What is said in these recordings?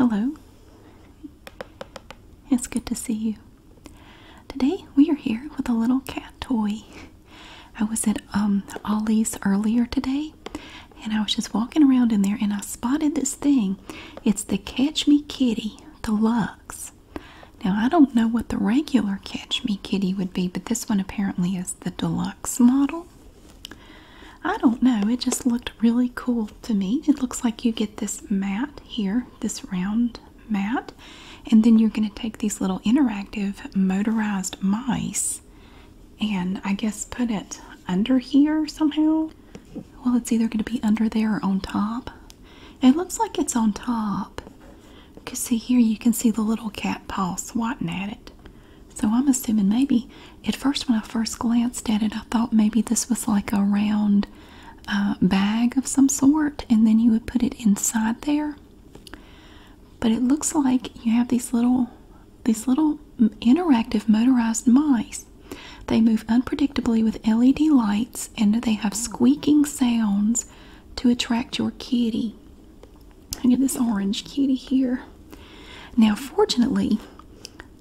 Hello. It's good to see you. Today we are here with a little cat toy. I was at um, Ollie's earlier today and I was just walking around in there and I spotted this thing. It's the Catch Me Kitty Deluxe. Now I don't know what the regular Catch Me Kitty would be, but this one apparently is the deluxe model. I don't know, it just looked really cool to me. It looks like you get this mat here, this round mat, and then you're going to take these little interactive motorized mice and I guess put it under here somehow. Well, it's either going to be under there or on top. It looks like it's on top. Because see here, you can see the little cat paw swatting at it. So I'm assuming maybe, at first when I first glanced at it, I thought maybe this was like a round uh, bag of some sort, and then you would put it inside there. But it looks like you have these little, these little interactive motorized mice. They move unpredictably with LED lights, and they have squeaking sounds to attract your kitty. Look at this orange kitty here. Now, fortunately,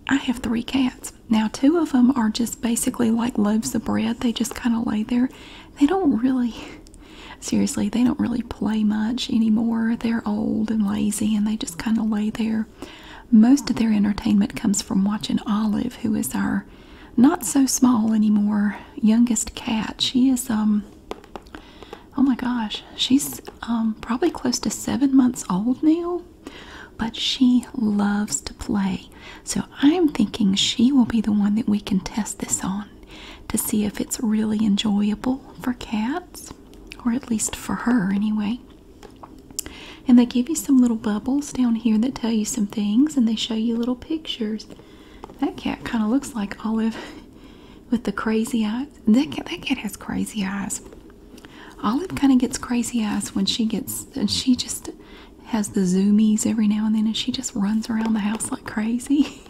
I have three cats. Now, two of them are just basically like loaves of bread. They just kind of lay there. They don't really, seriously, they don't really play much anymore. They're old and lazy and they just kind of lay there. Most of their entertainment comes from watching Olive, who is our not so small anymore youngest cat. She is, um, oh my gosh, she's um, probably close to seven months old now but she loves to play. So I'm thinking she will be the one that we can test this on to see if it's really enjoyable for cats, or at least for her anyway. And they give you some little bubbles down here that tell you some things, and they show you little pictures. That cat kind of looks like Olive with the crazy eyes. That cat, that cat has crazy eyes. Olive kind of gets crazy eyes when she gets, and she just has the zoomies every now and then, and she just runs around the house like crazy.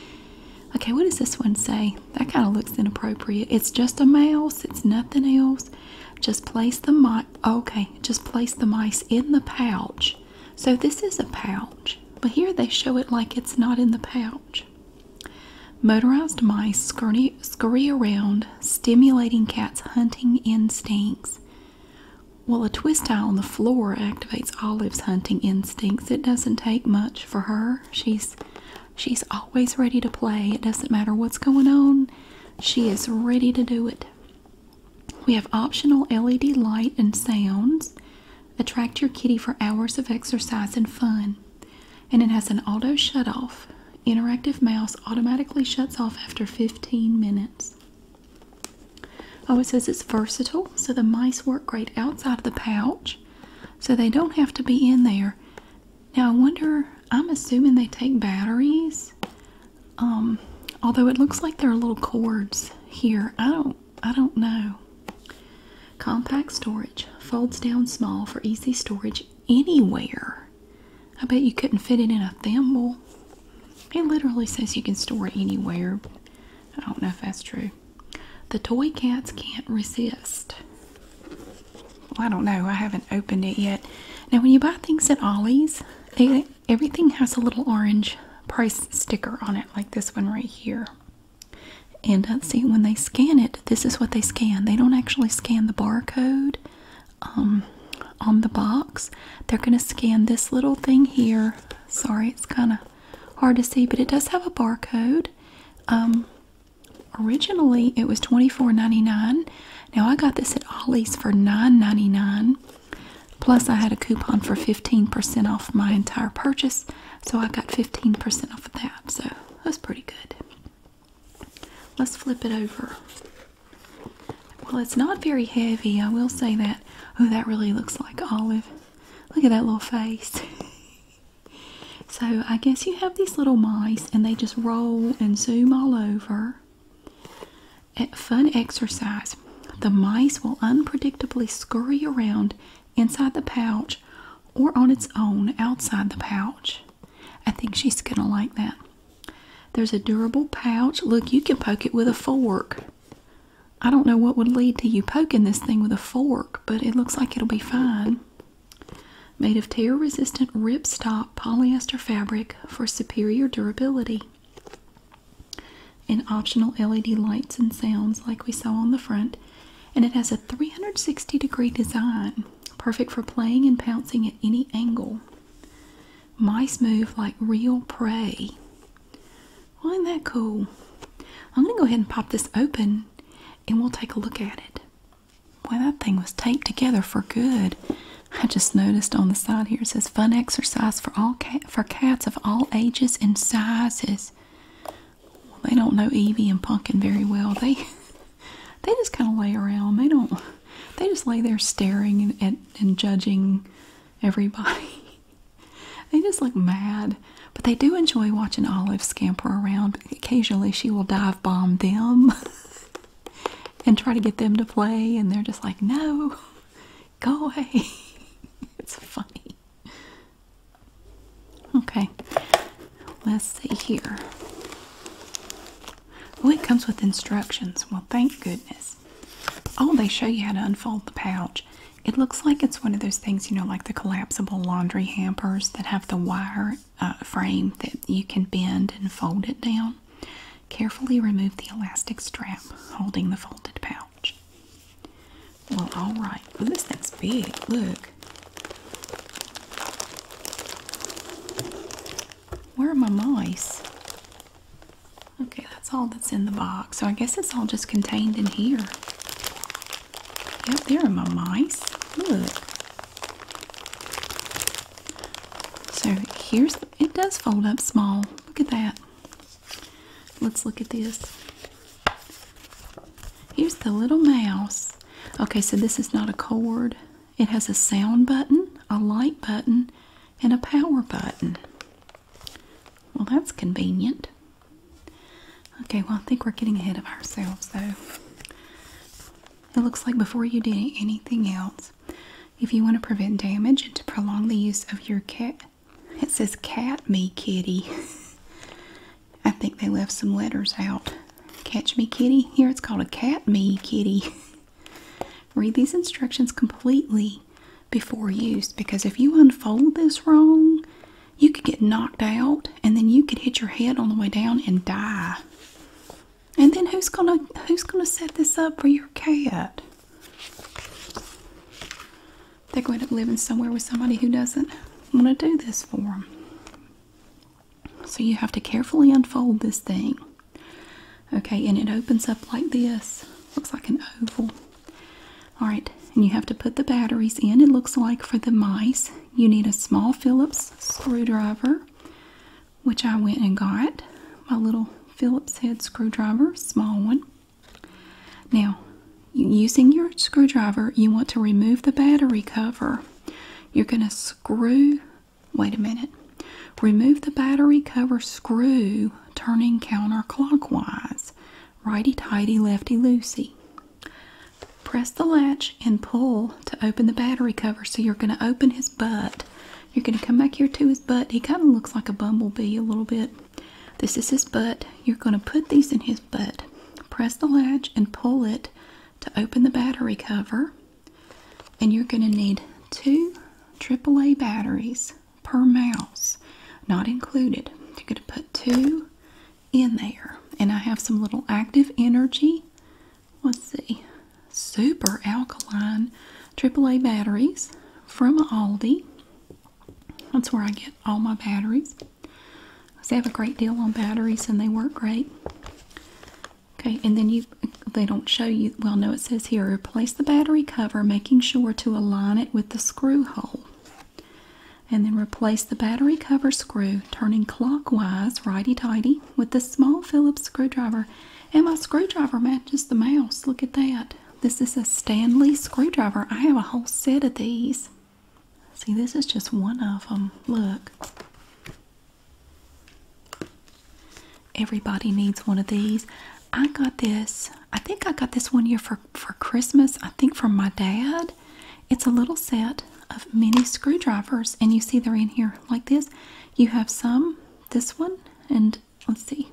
okay, what does this one say? That kind of looks inappropriate. It's just a mouse, it's nothing else. Just place the mice. Okay, just place the mice in the pouch. So this is a pouch, but here they show it like it's not in the pouch. Motorized mice scurry, scurry around, stimulating cats' hunting instincts. Well, a twist tie on the floor activates Olive's hunting instincts. It doesn't take much for her. She's she's always ready to play. It doesn't matter what's going on. She is ready to do it. We have optional LED light and sounds. Attract your kitty for hours of exercise and fun. And it has an auto shut off. Interactive mouse automatically shuts off after 15 minutes. Oh, it says it's versatile, so the mice work great outside of the pouch, so they don't have to be in there. Now, I wonder, I'm assuming they take batteries. Um, although it looks like there are little cords here. I don't, I don't know. Compact storage, folds down small for easy storage anywhere. I bet you couldn't fit it in a thimble. It literally says you can store it anywhere. I don't know if that's true. The toy cats can't resist. Well, I don't know. I haven't opened it yet. Now, when you buy things at Ollie's, they, everything has a little orange price sticker on it, like this one right here. And uh, see, when they scan it, this is what they scan. They don't actually scan the barcode um, on the box. They're going to scan this little thing here. Sorry, it's kind of hard to see, but it does have a barcode. Um, originally it was $24.99. Now I got this at Ollie's for $9.99. Plus I had a coupon for 15% off my entire purchase. So I got 15% off of that. So that's pretty good. Let's flip it over. Well, it's not very heavy, I will say that. Oh, that really looks like olive. Look at that little face. so I guess you have these little mice and they just roll and zoom all over. Fun exercise. The mice will unpredictably scurry around inside the pouch or on its own outside the pouch. I think she's to like that. There's a durable pouch. Look, you can poke it with a fork. I don't know what would lead to you poking this thing with a fork, but it looks like it'll be fine. Made of tear resistant ripstop polyester fabric for superior durability. And optional LED lights and sounds, like we saw on the front. And it has a 360 degree design, perfect for playing and pouncing at any angle. Mice move like real prey. Well, isn't that cool? I'm going to go ahead and pop this open and we'll take a look at it. Boy, that thing was taped together for good. I just noticed on the side here it says fun exercise for all cat for cats of all ages and sizes. They don't know Evie and Pumpkin very well. They they just kind of lay around. They don't. They just lay there staring and, and judging everybody. they just look mad. But they do enjoy watching Olive scamper around. Occasionally, she will dive bomb them and try to get them to play, and they're just like, no, go away. it's funny. Okay, let's see here. Oh, it comes with instructions. Well, thank goodness. Oh, they show you how to unfold the pouch. It looks like it's one of those things, you know, like the collapsible laundry hampers that have the wire uh, frame that you can bend and fold it down. Carefully remove the elastic strap holding the folded pouch. Well, alright. Well, this thing's big. Look. Where are my mice? Okay, that's all that's in the box. So I guess it's all just contained in here. Yep, there are my mice. Look. So here's, it does fold up small. Look at that. Let's look at this. Here's the little mouse. Okay, so this is not a cord. It has a sound button, a light button, and a power button. Well, that's convenient. Okay, well, I think we're getting ahead of ourselves, though. It looks like before you do anything else, if you want to prevent damage and to prolong the use of your cat, it says cat me kitty. I think they left some letters out. Catch me kitty. Here it's called a cat me kitty. Read these instructions completely before use because if you unfold this wrong, you could get knocked out and then you could hit your head on the way down and die. And then who's gonna who's gonna set this up for your cat? They're going to live in somewhere with somebody who doesn't want to do this for them. So you have to carefully unfold this thing. Okay, and it opens up like this. Looks like an oval. Alright, and you have to put the batteries in. It looks like for the mice, you need a small Phillips screwdriver, which I went and got. My little Phillips head screwdriver, small one. Now, using your screwdriver, you want to remove the battery cover. You're going to screw, wait a minute, remove the battery cover screw turning counterclockwise, righty tighty, lefty loosey. Press the latch and pull to open the battery cover. So you're going to open his butt. You're going to come back here to his butt. He kind of looks like a bumblebee a little bit. This is his butt. You're going to put these in his butt. Press the latch and pull it to open the battery cover. And you're going to need two AAA batteries per mouse, not included. You're going to put two in there. And I have some little active energy. Let's see. Super alkaline AAA batteries from Aldi. That's where I get all my batteries. They have a great deal on batteries and they work great. Okay, and then you they don't show you well no it says here replace the battery cover making sure to align it with the screw hole. And then replace the battery cover screw turning clockwise righty-tighty with the small Phillips screwdriver. And my screwdriver matches the mouse. Look at that. This is a Stanley screwdriver. I have a whole set of these. See, this is just one of them. Look. Everybody needs one of these. I got this. I think I got this one year for, for Christmas. I think from my dad. It's a little set of mini screwdrivers. And you see they're in here like this. You have some, this one, and let's see.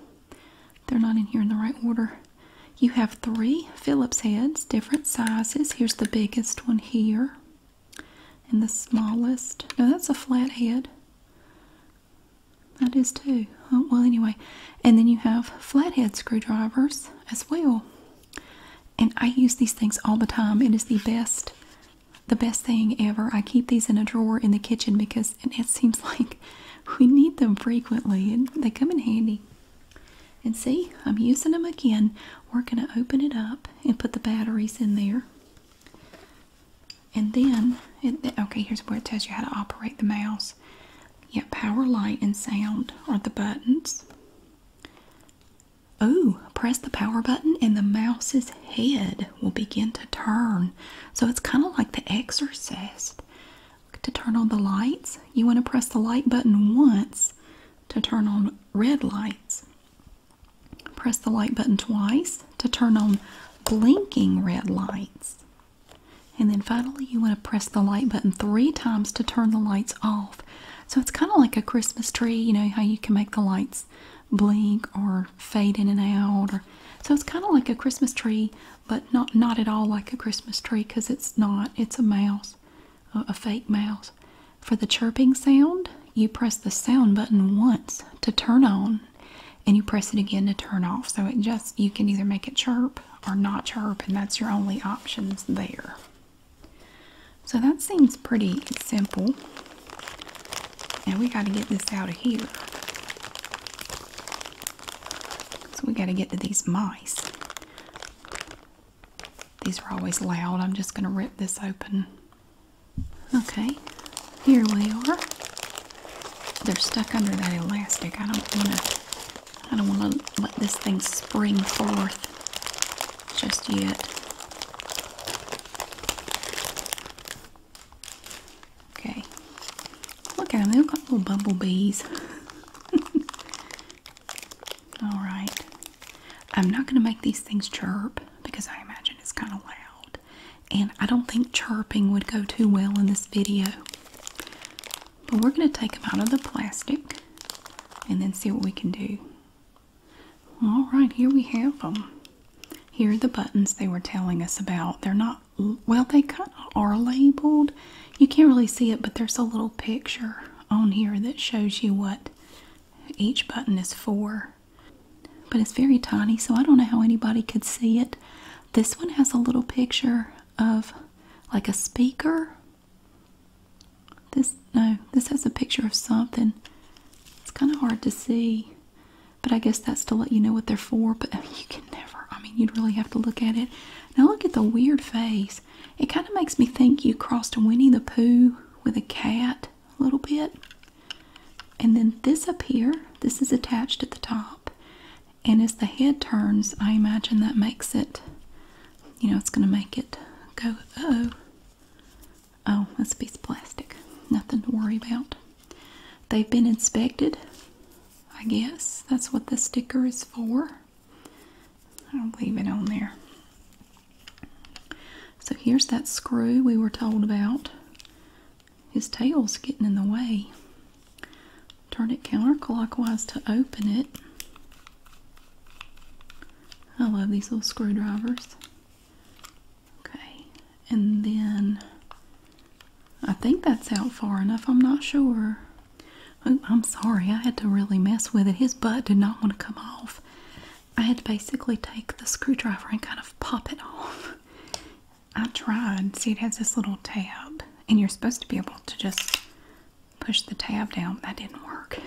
They're not in here in the right order. You have three Phillips heads, different sizes. Here's the biggest one here. And the smallest, no, that's a flathead. That is too. Oh, well, anyway. And then you have flathead screwdrivers as well. And I use these things all the time. It is the best, the best thing ever. I keep these in a drawer in the kitchen because it seems like we need them frequently and they come in handy. And see, I'm using them again. We're going to open it up and put the batteries in there. And then, okay, here's where it tells you how to operate the mouse. Yeah, power, light, and sound are the buttons. Oh, press the power button and the mouse's head will begin to turn. So it's kind of like the exorcist. To turn on the lights, you want to press the light button once to turn on red lights. Press the light button twice to turn on blinking red lights. And then finally, you want to press the light button three times to turn the lights off. So it's kind of like a Christmas tree, you know, how you can make the lights blink or fade in and out. Or So it's kind of like a Christmas tree, but not, not at all like a Christmas tree because it's not. It's a mouse, a, a fake mouse. For the chirping sound, you press the sound button once to turn on and you press it again to turn off. So it just, you can either make it chirp or not chirp, and that's your only options there. So that seems pretty simple. And we got to get this out of here. So we got to get to these mice. These are always loud. I'm just going to rip this open. Okay, here we are. They're stuck under that elastic. I don't want to. I don't want to let this thing spring forth just yet. Okay. They've got little bumblebees. Alright. I'm not going to make these things chirp because I imagine it's kind of loud. And I don't think chirping would go too well in this video. But we're going to take them out of the plastic and then see what we can do. Alright, here we have them. Here are the buttons they were telling us about. They're not, well, they kind of are labeled. You can't really see it, but there's a little picture on here that shows you what each button is for. But it's very tiny, so I don't know how anybody could see it. This one has a little picture of like a speaker. This, no, this has a picture of something. It's kind of hard to see. But I guess that's to let you know what they're for. But you can never, I mean, you'd really have to look at it. Now look at the weird face. It kind of makes me think you crossed Winnie the Pooh with a cat little bit. And then this up here, this is attached at the top. And as the head turns, I imagine that makes it, you know, it's going to make it go, oh. Oh, that's a piece of plastic. Nothing to worry about. They've been inspected I guess that's what the sticker is for. I'll leave it on there. So here's that screw we were told about. His tail's getting in the way. Turn it counterclockwise to open it. I love these little screwdrivers. Okay, and then I think that's out far enough. I'm not sure. Oh, I'm sorry, I had to really mess with it. His butt did not want to come off. I had to basically take the screwdriver and kind of pop it off. I tried. See, it has this little tab, and you're supposed to be able to just push the tab down. That didn't work.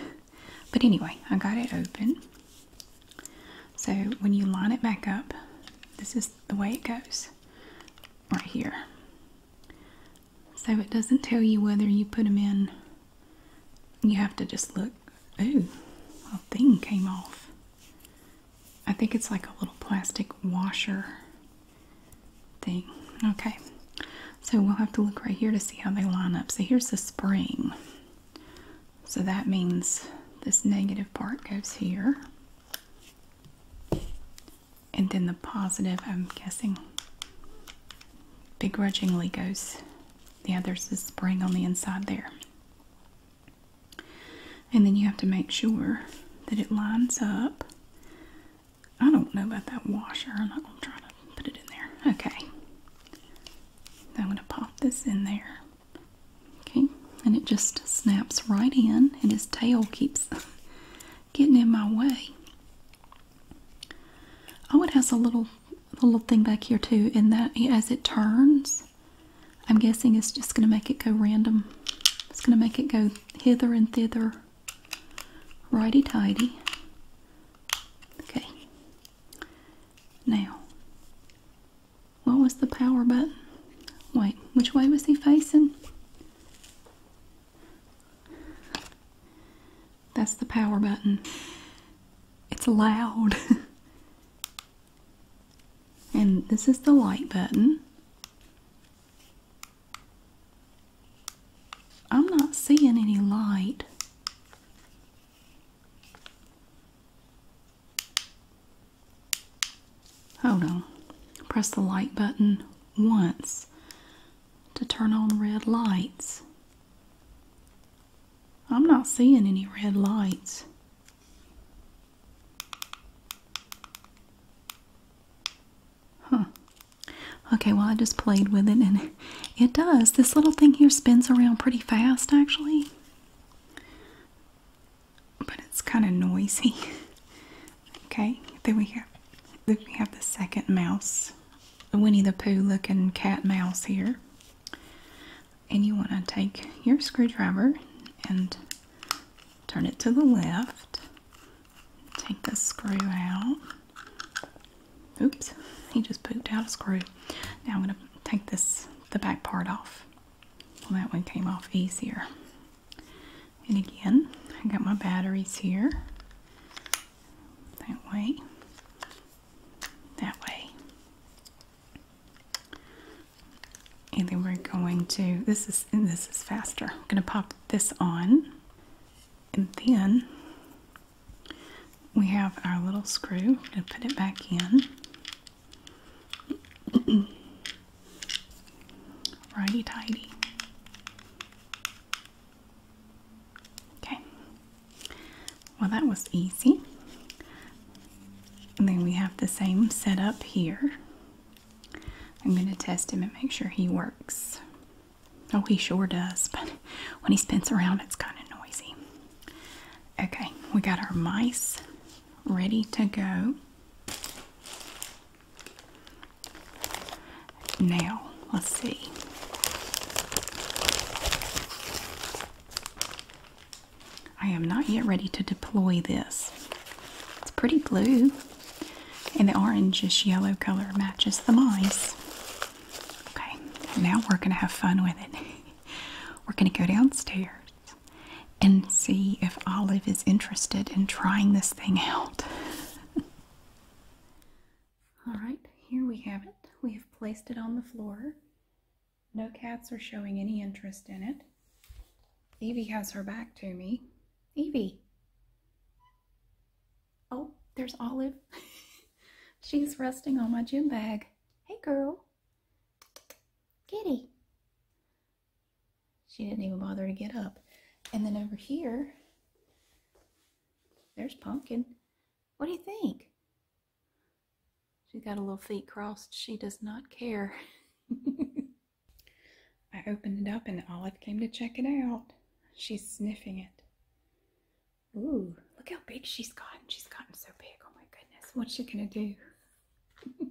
But anyway, I got it open. So when you line it back up, this is the way it goes. Right here. So it doesn't tell you whether you put them in you have to just look. Ooh, a thing came off. I think it's like a little plastic washer thing. Okay, so we'll have to look right here to see how they line up. So here's the spring. So that means this negative part goes here. And then the positive, I'm guessing, begrudgingly goes. Yeah, there's this spring on the inside there. And then you have to make sure that it lines up. I don't know about that washer. I'm not going to try to put it in there. Okay. I'm going to pop this in there. Okay, and it just snaps right in, and his tail keeps getting in my way. Oh, it has a little little thing back here too, and that as it turns, I'm guessing it's just going to make it go random. It's going to make it go hither and thither, righty tighty. Okay. Now, what was the power button? Wait, which facing? That's the power button. It's loud. and this is the light button. I'm not seeing any light. Hold on. Press the light button once to turn on red lights. I'm not seeing any red lights. Huh. Okay, well, I just played with it and it does. This little thing here spins around pretty fast, actually. But it's kind of noisy. Okay, then we have we have the second mouse, the Winnie the Pooh looking cat mouse here. And you want to take your screwdriver and turn it to the left. Take the screw out. Oops, he just pooped out a screw. Now I'm going to take this the back part off. Well, that one came off easier. And again, I got my batteries here. That way. That way. And then we're going to this is and this is faster. I'm gonna pop this on. And then we have our little screw. I'm gonna put it back in. Righty tighty. Okay. Well, that was easy. And then we have the same setup here. I'm going to test him and make sure he works. Oh, he sure does, but when he spins around, it's kind of noisy. Okay, we got our mice ready to go. Now, let's see. I am not yet ready to deploy this. It's pretty blue, and the orangish yellow color matches the mice. Okay, now we're going to have fun with it. Going to go downstairs and see if Olive is interested in trying this thing out. All right, here we have it. We have placed it on the floor. No cats are showing any interest in it. Evie has her back to me. Evie. Oh, there's Olive. She's resting on my gym bag. Hey, girl. Kitty. She didn't even bother to get up. And then over here, there's Pumpkin. What do you think? She's got a little feet crossed. She does not care. I opened it up and Olive came to check it out. She's sniffing it. Ooh, look how big she's gotten. She's gotten so big. Oh my goodness. What's she gonna do?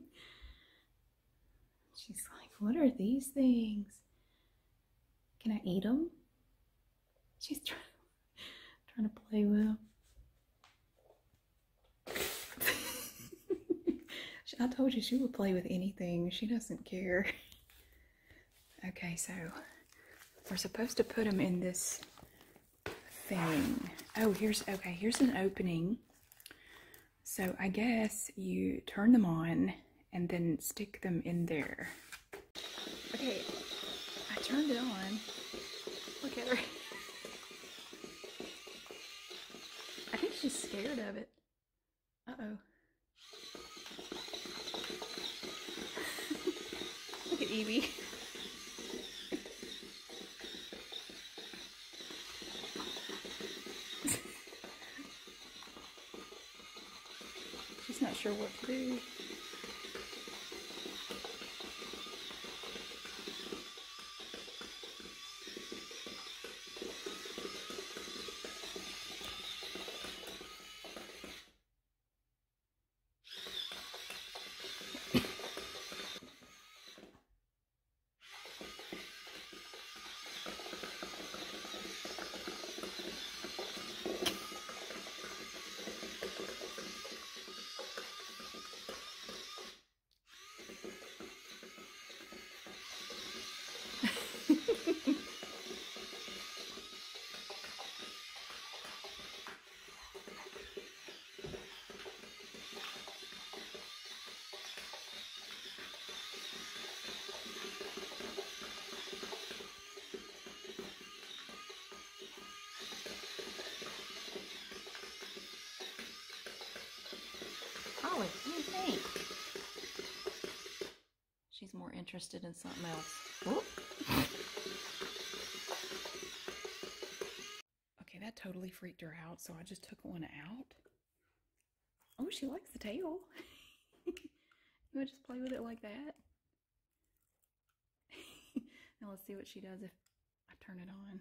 she's like, what are these things? Can I eat them? She's trying, trying to play with them. I told you she would play with anything. She doesn't care. Okay, so we're supposed to put them in this thing. Oh, here's, okay, here's an opening. So I guess you turn them on and then stick them in there. Okay, turned it on. Look at her. I think she's scared of it. Uh-oh. Look at Evie. She's not sure what to do. Oh, think? She's more interested in something else. Okay, that totally freaked her out, so I just took one out. Oh, she likes the tail. you want to just play with it like that? now let's see what she does if I turn it on.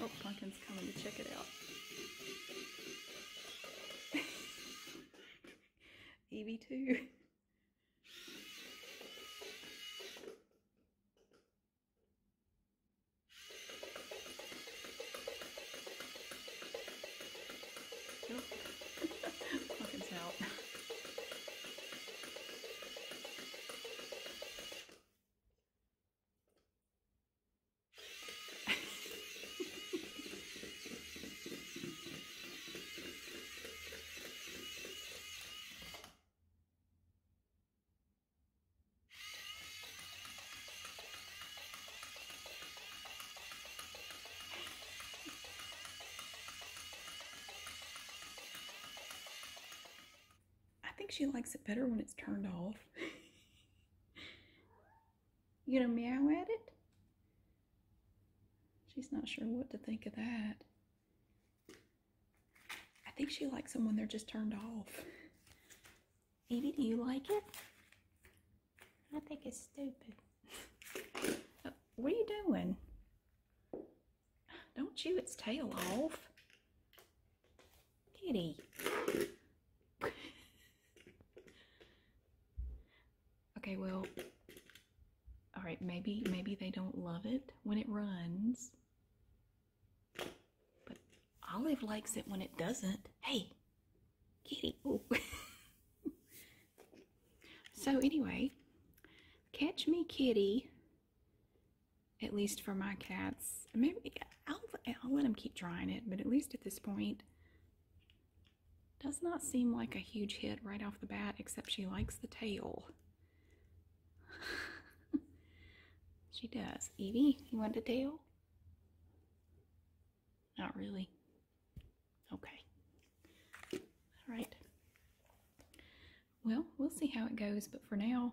Oh, Pumpkin's coming to check it out. Evie too. think she likes it better when it's turned off. you gonna meow at it? She's not sure what to think of that. I think she likes them when they're just turned off. Evie, do you like it? I think it's stupid. Uh, what are you doing? Don't chew its tail off. Kitty. Okay, well, all right, maybe maybe they don't love it when it runs. But Olive likes it when it doesn't. Hey, kitty. So anyway, catch me kitty. At least for my cats. Maybe I'll, I'll let them keep trying it, but at least at this point, does not seem like a huge hit right off the bat, except she likes the tail. She does. Evie, you want a tail? Not really. Okay. All right. Well, we'll see how it goes, but for now,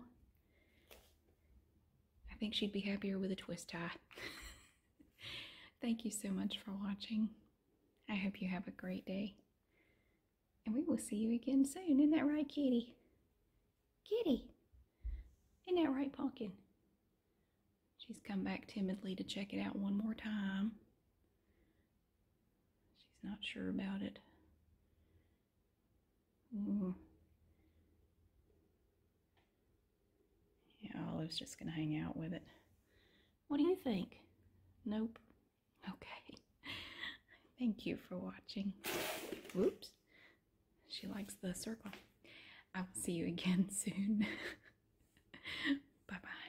I think she'd be happier with a twist tie. Thank you so much for watching. I hope you have a great day. And we will see you again soon. Isn't that right, Kitty? Kitty! Isn't that right, Pumpkin? She's come back timidly to check it out one more time. She's not sure about it. Ooh. Yeah, Olive's just going to hang out with it. What do you think? Nope. Okay. Thank you for watching. Whoops. She likes the circle. I will see you again soon. bye bye.